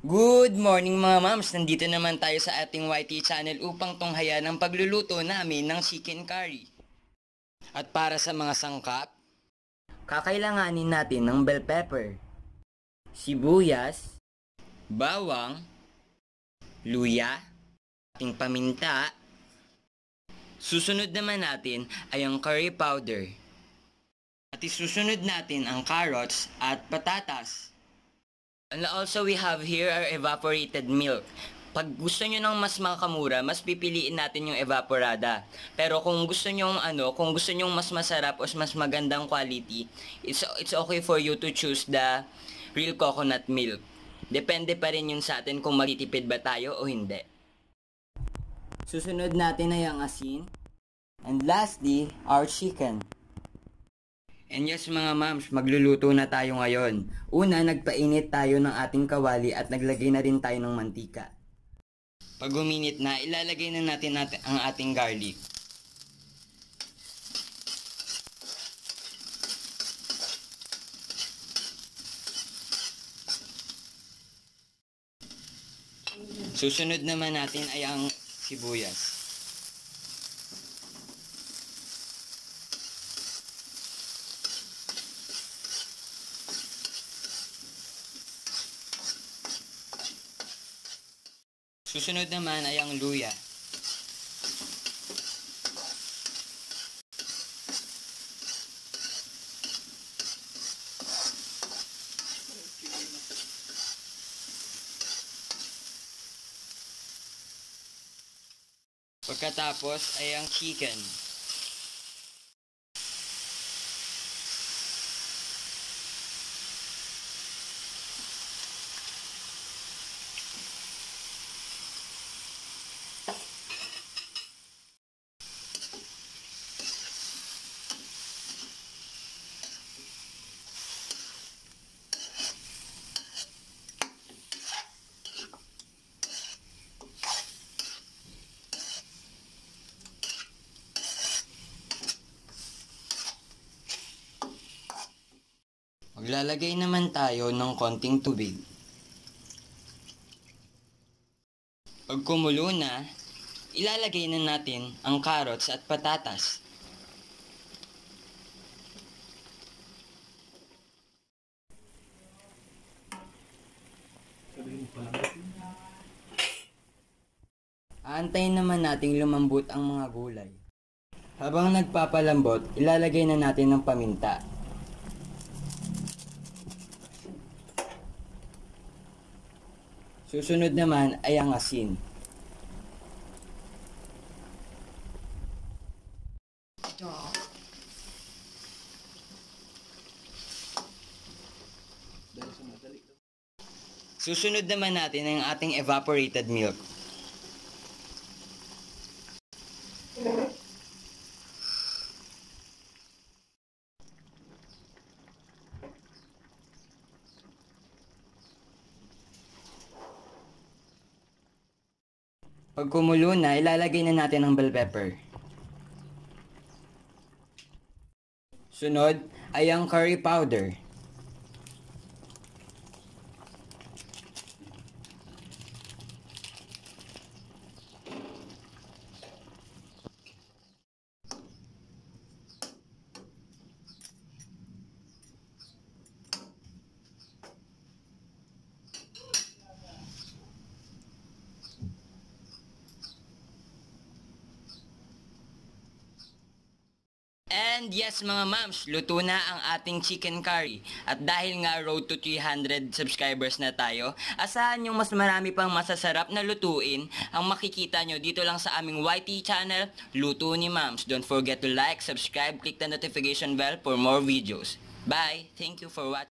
Good morning mga mams! Nandito naman tayo sa ating YT channel upang tunghayan ang pagluluto namin ng chicken curry. At para sa mga sangkap, kakailanganin natin ng bell pepper, sibuyas, bawang, luya, ating paminta, susunod naman natin ay ang curry powder. At isusunod natin ang carrots at patatas. And also we have here our evaporated milk. Pag gusto nyo ng mas makamura, mas pipiliin natin yung evaporada. Pero kung gusto nyo ano, kung gusto nyo mas masarap o mas magandang quality, it's, it's okay for you to choose the real coconut milk. Depende pa rin yun sa atin kung magtitipid ba tayo o hindi. Susunod natin ay ang asin. And lastly, our chicken. And yes mga mams, magluluto na tayo ngayon. Una, nagpainit tayo ng ating kawali at naglagay na rin tayo ng mantika. Pag uminit na, ilalagay na natin, natin ang ating garlic. Susunod naman natin ay ang sibuyas. Susunod naman ay ang luya. Pagkatapos ay ang chicken. Maglalagay naman tayo ng konting tubig. Pag kumulo na, ilalagay na natin ang carrots at patatas. Aantayin naman nating lumambot ang mga gulay. Habang nagpapalambot, ilalagay na natin ng paminta. Susunod naman ay ang asin. Susunod naman natin ang ating evaporated milk. Pag kumulo na, ilalagay na natin ang bell pepper. Sunod ay ang curry powder. And yes mga mams, luto na ang ating chicken curry. At dahil nga road to 300 subscribers na tayo, asahan yung mas marami pang masasarap na lutuin ang makikita nyo dito lang sa aming YT channel, Luto ni Mams. Don't forget to like, subscribe, click the notification bell for more videos. Bye! Thank you for watching.